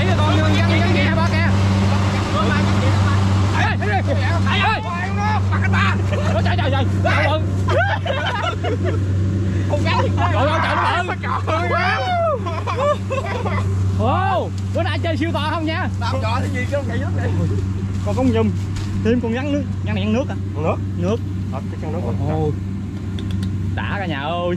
chỉ cho con nhân dân nhân kia ba kìa Ê, đi đi. Ê, ê. Ôi, trời trời trời Đâu bự Trời ơi trời nó bự Ồ, bữa nay chơi siêu to không nha Tao chọn cái gì chứ không chạy nước đi. Còn con nhum Thêm con rắn nước Rắn này ăn nước à Nước. Nước Thật cái nước. Ồ Đã cả nhà ơi